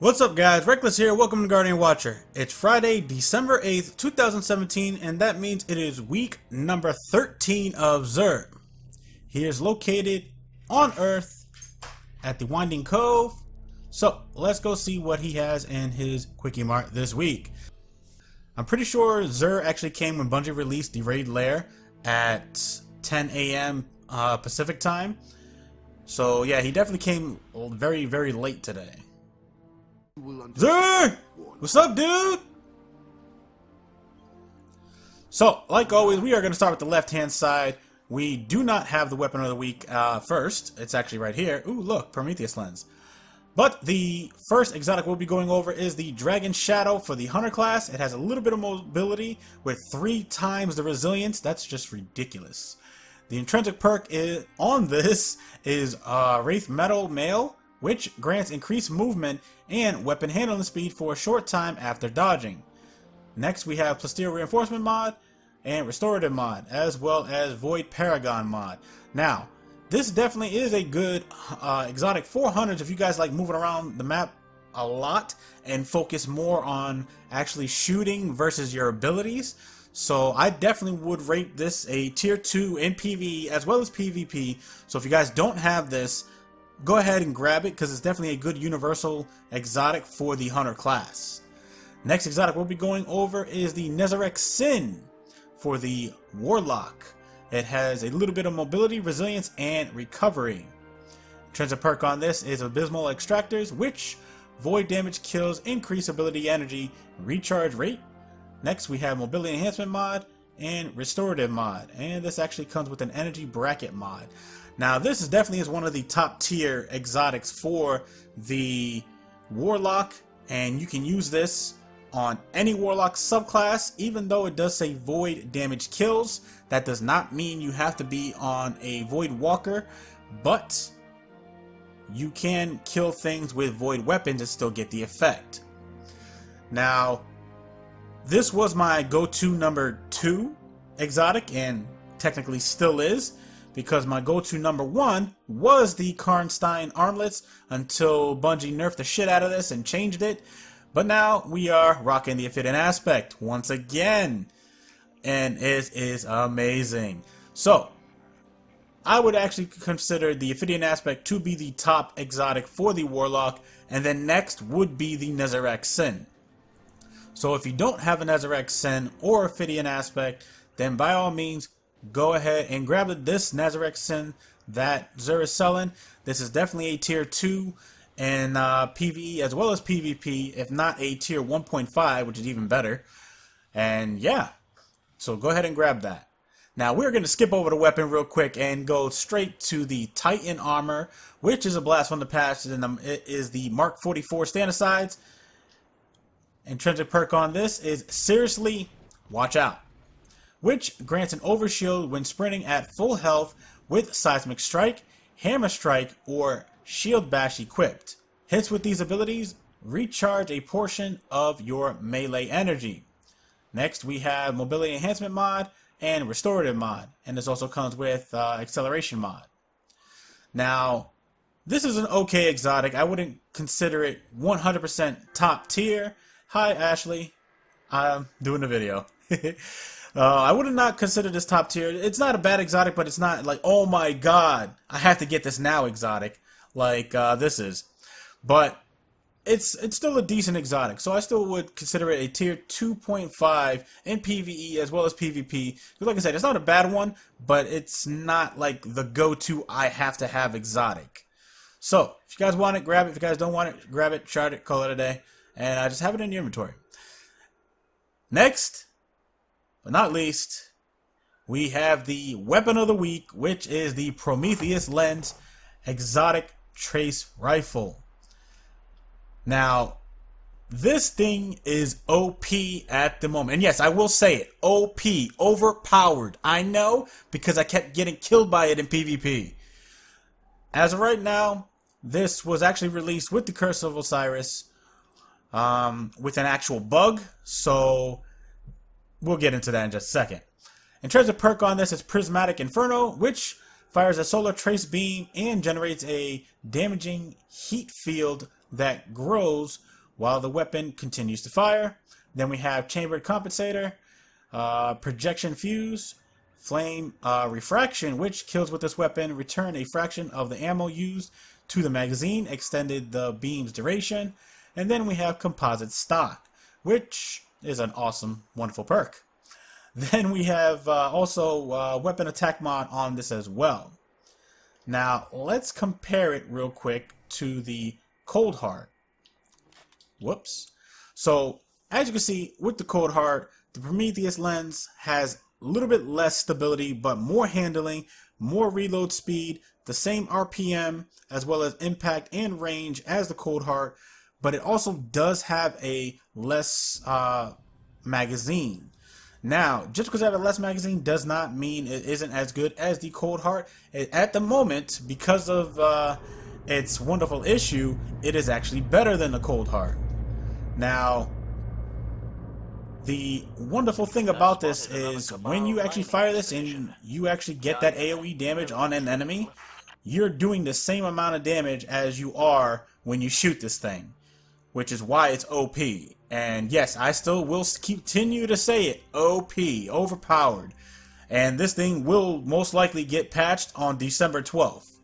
What's up guys, Reckless here, welcome to Guardian Watcher. It's Friday, December 8th, 2017, and that means it is week number 13 of Xur. He is located on Earth at the Winding Cove, so let's go see what he has in his Kwik-E-Mart this week. I'm pretty sure Xur actually came when Bungie released the Raid Lair at 10 a.m. Uh, Pacific time. So yeah, he definitely came very, very late today. Xur! What's up, dude? So, like always, we are going to start with the left-hand side. We do not have the weapon of the week uh, first. It's actually right here. Ooh, look, Prometheus lens. But the first exotic we'll be going over is the Dragon Shadow for the Hunter class. It has a little bit of mobility with three times the resilience. That's just ridiculous. The intrinsic perk is, on this is uh, Wraith Metal Mail which grants increased movement and weapon handling speed for a short time after dodging. Next we have Plasteel Reinforcement mod and Restorative mod, as well as Void Paragon mod. Now, this definitely is a good uh, exotic 400s if you guys like moving around the map a lot and focus more on actually shooting versus your abilities. So I definitely would rate this a tier 2 in PvE as well as PvP. So if you guys don't have this, go ahead and grab it because it's definitely a good universal exotic for the hunter class. Next exotic we'll be going over is the Nezarec Sin for the Warlock. It has a little bit of mobility, resilience, and recovery. Transit perk on this is Abysmal Extractors, which void damage kills, increase ability energy, recharge rate. Next we have Mobility Enhancement mod and Restorative mod, and this actually comes with an Energy Bracket mod. Now, this is definitely is one of the top tier exotics for the Warlock, and you can use this on any Warlock subclass, even though it does say Void damage kills. That does not mean you have to be on a Void Walker, but you can kill things with Void weapons and still get the effect. Now, this was my go-to number two exotic, and technically still is because my go-to number one was the Karnstein armlets until Bungie nerfed the shit out of this and changed it. But now we are rocking the Ophidian aspect once again. And it is amazing. So, I would actually consider the Ophidian aspect to be the top exotic for the Warlock. And then next would be the Nezarec Sin. So if you don't have a Nezarec Sin or Ophidian aspect, then by all means, go ahead and grab this Nezarec Sin that Xur is selling. This is definitely a tier 2 and uh, PvE as well as PvP, if not a tier 1.5, which is even better. And yeah, so go ahead and grab that. Now we're going to skip over the weapon real quick and go straight to the Titan armor, which is a blast from the past, and it is the Mark 44 stand asides. Intrinsic perk on this is seriously watch out which grants an overshield when sprinting at full health with Seismic Strike, Hammer Strike, or Shield Bash equipped. Hits with these abilities recharge a portion of your melee energy. Next, we have Mobility Enhancement mod and Restorative mod, and this also comes with uh, Acceleration mod. Now, this is an okay exotic. I wouldn't consider it 100% top tier. Hi, Ashley. I'm doing a video. Uh, I would have not consider this top tier. It's not a bad exotic, but it's not like, oh my god, I have to get this now exotic, like uh, this is. But it's it's still a decent exotic, so I still would consider it a tier 2.5 in PVE as well as PvP. Because Like I said, it's not a bad one, but it's not like the go-to I have to have exotic. So if you guys want it, grab it. If you guys don't want it, grab it, chart it, call it a day, and I just have it in your inventory. Next but not least, we have the weapon of the week, which is the Prometheus Lens Exotic Trace Rifle. Now, this thing is OP at the moment. And yes, I will say it. OP, overpowered. I know because I kept getting killed by it in PvP. As of right now, this was actually released with the Curse of Osiris um, with an actual bug. So We'll get into that in just a second. In terms of perk on this, it's Prismatic Inferno, which fires a solar trace beam and generates a damaging heat field that grows while the weapon continues to fire. Then we have chambered compensator, uh, projection fuse, flame uh, refraction, which kills with this weapon, return a fraction of the ammo used to the magazine, extended the beam's duration. And then we have composite stock, which is an awesome, wonderful perk. Then we have uh, also uh, weapon attack mod on this as well. Now, let's compare it real quick to the Cold Heart. Whoops. So, as you can see, with the Cold Heart, the Prometheus lens has a little bit less stability, but more handling, more reload speed, the same RPM, as well as impact and range as the Cold Heart, but it also does have a less uh, magazine. Now, just because I have a less magazine does not mean it isn't as good as the Cold Heart. At the moment, because of uh, its wonderful issue, it is actually better than the Cold Heart. Now, the wonderful thing about this is when you actually fire this and you actually get that AoE damage on an enemy, you're doing the same amount of damage as you are when you shoot this thing, which is why it's OP. And yes, I still will continue to say it. OP, overpowered. And this thing will most likely get patched on December 12th.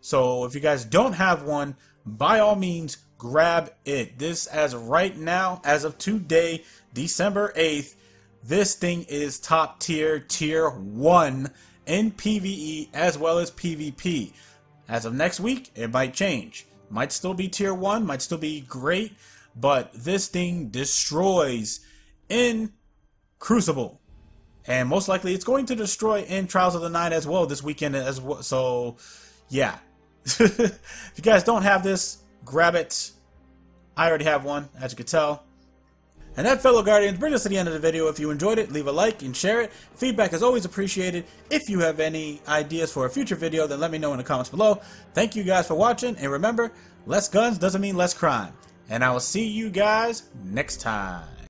So if you guys don't have one, by all means, grab it. This, as right now, as of today, December 8th, this thing is top tier, tier 1 in PvE as well as PvP. As of next week, it might change. Might still be tier 1, might still be great, but this thing destroys in Crucible. And most likely it's going to destroy in Trials of the Nine as well this weekend as well. So, yeah. if you guys don't have this, grab it. I already have one, as you can tell. And that, fellow Guardians, brings us to the end of the video. If you enjoyed it, leave a like and share it. Feedback is always appreciated. If you have any ideas for a future video, then let me know in the comments below. Thank you guys for watching, and remember, less guns doesn't mean less crime. And I will see you guys next time.